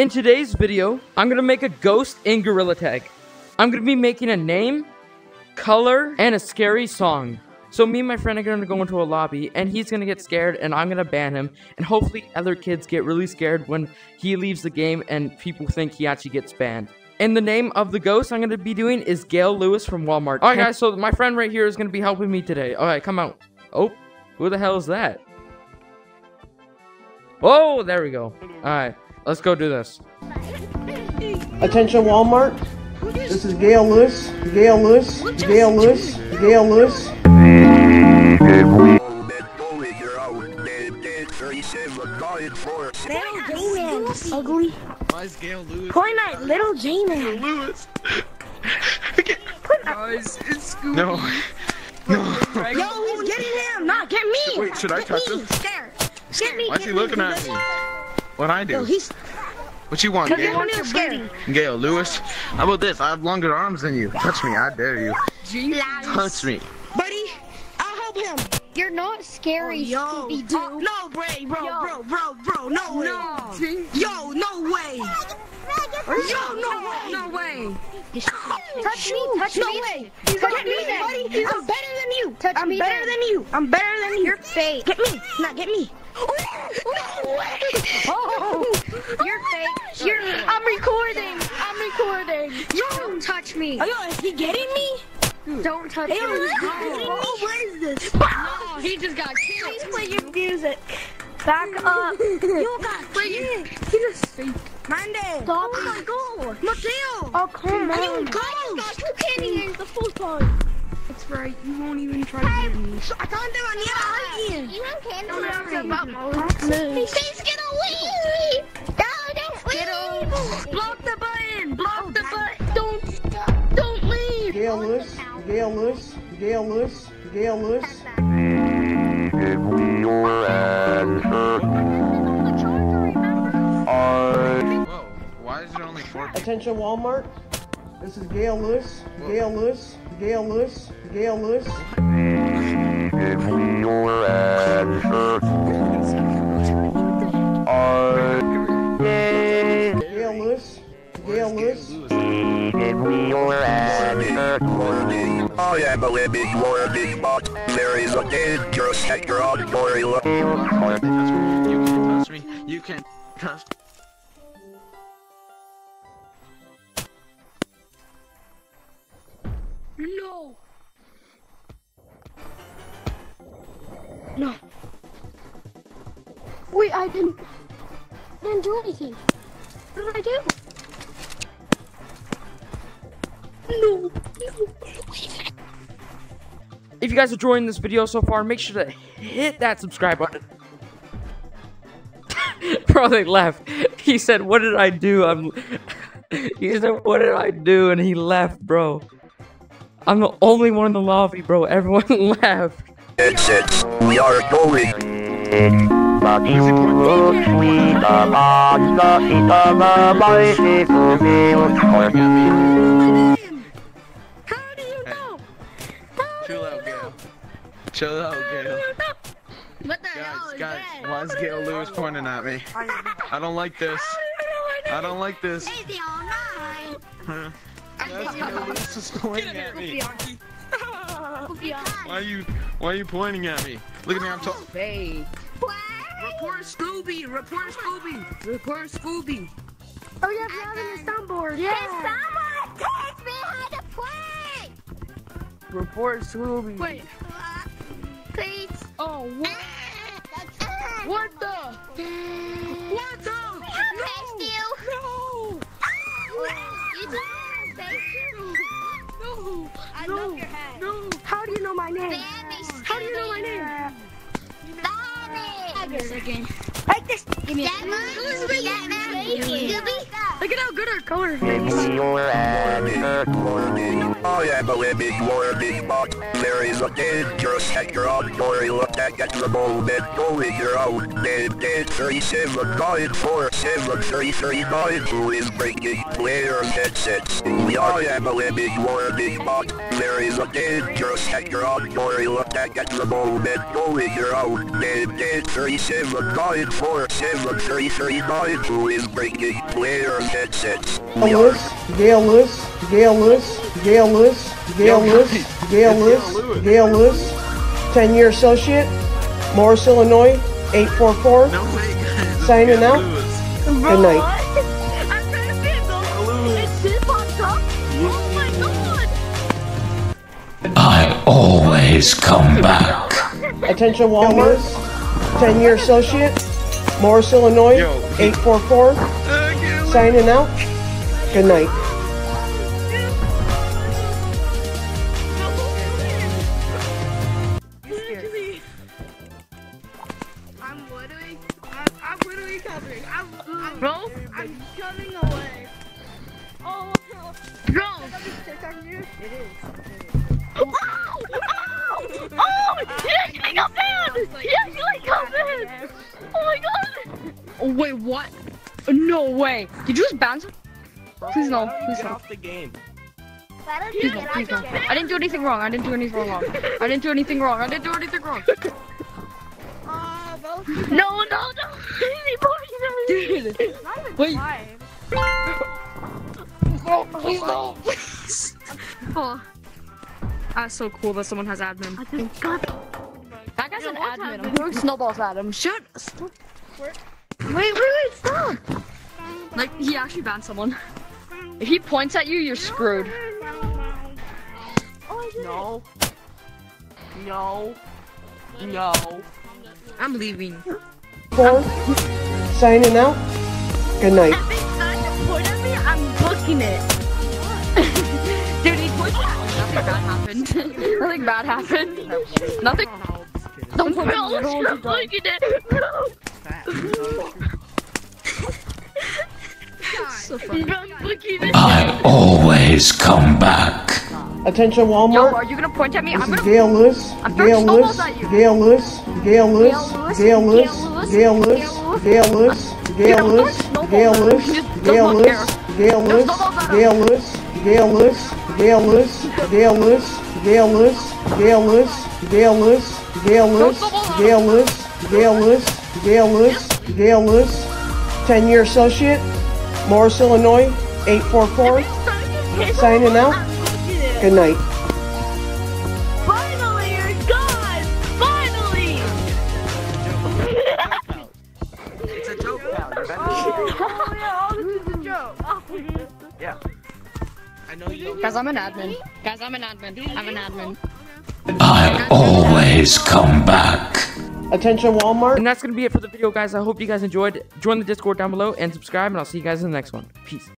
In today's video, I'm gonna make a ghost in Gorilla Tag. I'm gonna be making a name, color, and a scary song. So me and my friend are gonna go into a lobby, and he's gonna get scared, and I'm gonna ban him, and hopefully other kids get really scared when he leaves the game and people think he actually gets banned. And the name of the ghost I'm gonna be doing is Gail Lewis from Walmart. Alright guys, so my friend right here is gonna be helping me today. Alright, come out. Oh, who the hell is that? Oh, there we go. Alright, let's go do this. Attention Walmart. This is Gail Lewis. Gail Lewis. Gail Lewis. Gail Lewis. Little J-Man, ugly. Why is Gail Lewis? Point at little J-Man. Lewis. Guys, it's Scooby. No. No. Yo, he's getting him, not get me. Wait, should I touch me. him? Scare. Get me. Why is he looking at me? What I Yo, do? he's What you want, Gail? wants. Gail Lewis? How about this? I have longer arms than you. Touch me, I dare you. Touch me. Buddy, I'll help him. You're not scary, oh, Yo, Scooby Doo. oh, uh, no, Bray, bro, Yo. bro, bro, bro, no way. Yo, no way. Yo, no way. No way. touch me, touch no me. way. He's Touch get me, me then. buddy. He's I'm better than you. Touch I'm me better then. than you. I'm better than you. You're fake. Get me. Not get me. No way. Oh, you're fake. You're. I'm recording. I'm recording. Don't touch me. Oh, yo, is he getting me? Don't touch Hey, me. is he getting me? What is this? No, he just got killed. Please play your music. Back up. You got killed. He just fake. Mande. Stop. Oh my god. Mateo. Oh, come I on. didn't go. You can't hmm. even the full time. That's right. You won't even try to get me. I can't do it again. You can't Don't ask about Please get away. No, Block the button. Block oh, the button. Don't. Stop! Don't leave. Gail Lewis. Gail Lewis. Gail Lewis. Gail Lewis. Whoa. Why is there only four? Attention Walmart. This is Gail Lewis. Gail Lewis. Gail Lewis. Gail Lewis. Gail Lewis. Gail Lewis. Oh yeah, but with big war, big box, there is a dangerous extraordinary look. You can't touch me. You can't touch No. No. Wait, I didn't. I didn't do anything. What did I do? No. If you guys are enjoying this video so far, make sure to hit that subscribe button. Bro, they left. He said, "What did I do?" I'm. He said, "What did I do?" And he left, bro. I'm the only one in the lobby, bro. Everyone left. Headsets, we are going. How Chill out, Gail. Chill out, Gail. What the hell Guys, is guys, that? why is Gail Lewis pointing at me? I don't like this. I don't like this. It's all night. Huh? Guys, Gail Lewis is pointing at me. Why are you, why are you pointing at me? Look at me, I'm talking. Hey. Report Scooby. Report Scooby. Report Scooby. Oh yeah, we're having a soundboard. Yeah. Report Scooby. Wait. Please. Oh, ah, what? What the? What the? Ah, thank you. No. You just thank you. No. I No. love your hat. No. How do you know my name? How do you know my name? Danny. second. Like this. Give me Scooby. Scooby. Look at how good our color is. Oh yeah, but with big war, big box, there is a dangerous extraordinary look at the moment. Going your own name, dead 37, 947, 339, who is breaking players' headsets. Oh yeah, but with big war, big box, there is a dangerous extraordinary look attack at the moment. Go in your own name. Gate 37 9 4 7 3 3 9 who is bringing players headsets. Gail Lewis, Gail Lewis, Gail Lewis, Gail Lewis, Gail Lewis, Gail Lewis, Gail Lewis, 10 year associate, Morris, Illinois, 844. No way, guys. Signing out. Good night. is come back. Attention, Walmart. Ten-year associate, Morris, Illinois, eight four four. Signing out. Good night. Bro, I'm coming away. Oh. Bro. Is that TikTok news? It is. It is. Oh. Oh! He actually got banned! He actually got banned! Oh my god! Oh, wait, what? No way. Did you just ban him? Please no. Please Get no. off the game. Please no. Please no. I didn't do anything wrong. I didn't do anything wrong. I didn't do anything wrong. I didn't do anything wrong. Uh, both. No, no, no. Dude. Wait. Oh, please no. Oh. That's so cool that someone has admin. That guy's an admin. I'm throwing snowballs at him. Shut. Stop. Wait, wait, wait, stop. Like, he actually banned someone. If he points at you, you're screwed. Oh, no. No. No. I'm leaving. Four. Signing out. Good night. If he's trying to point at me, I'm booking it. Dude, he pointed at me. Nothing bad happened. Nothing bad happened. Nothing. Don't put me on the I'm booking it. so. I'm it. I always come back. Attention Walmart. Yo, Walmart. are you gonna point at me? This I'm is gonna. Gail Lewis, I'm throwing Gail Lewis, snowballs at you. Gail Lewis, Gail Lewis, Gail Lewis, Gail Lewis, Gail Lewis, Gail Lewis, Gail Lewis, Gail Lewis, Gail Lewis, Gail Lewis, Lewis, Gail Lewis, Gail Lewis, Gail Lewis, Gail Lewis, Gail Lewis, 10 year associate, Morris, Illinois, 844. Signing out. Good night. Finally, you're gone. Finally. It's a joke now. Oh, yeah, all this is a joke. Yeah. I know you don't. Guys, I'm an admin. Guys, I'm an admin. I'm an admin. I always come back. Attention Walmart. And that's gonna be it for the video, guys. I hope you guys enjoyed. Join the Discord down below and subscribe, and I'll see you guys in the next one. Peace.